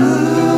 Ooh.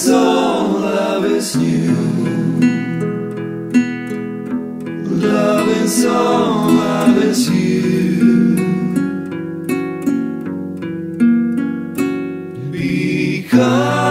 it's all love is new. Love is all love is you. Because